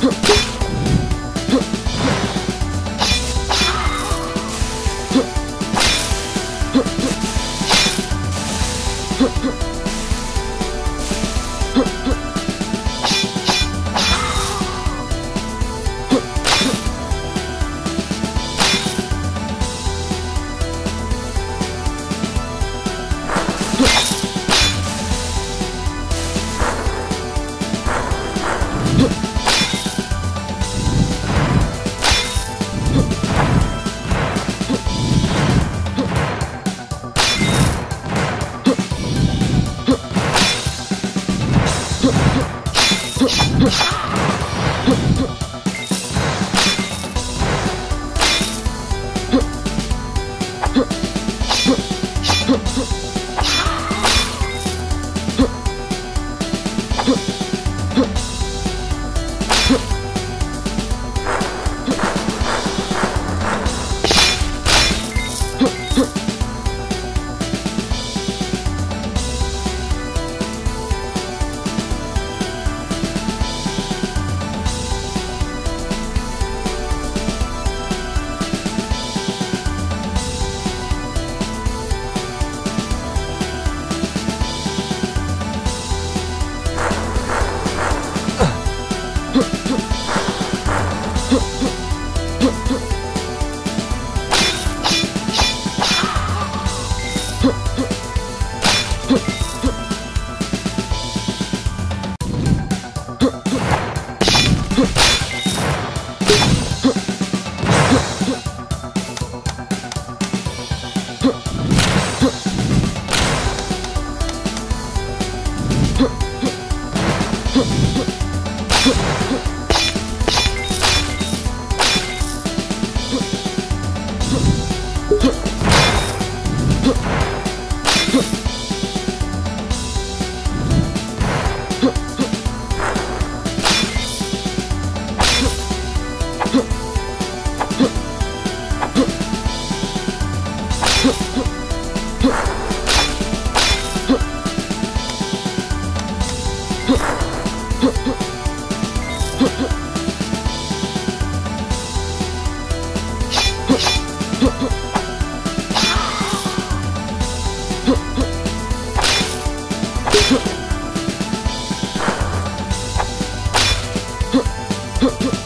Huh. Huh, huh.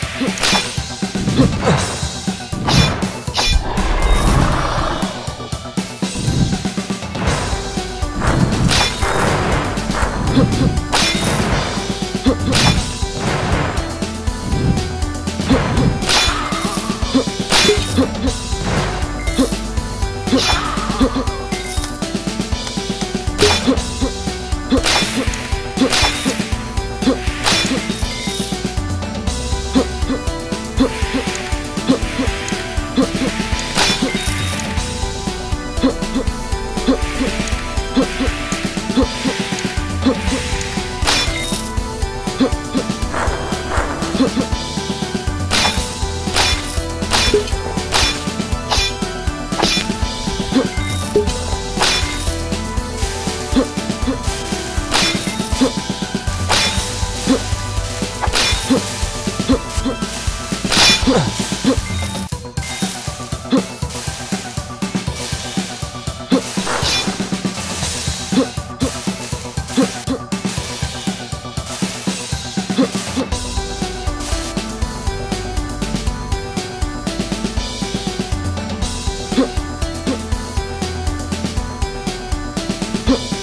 Oh. Huh.